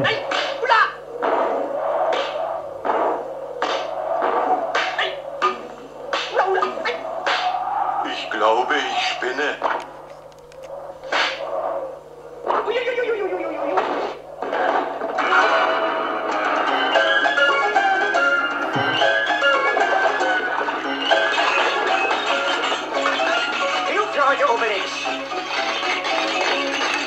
Ich glaube, ich spinne. Obelix.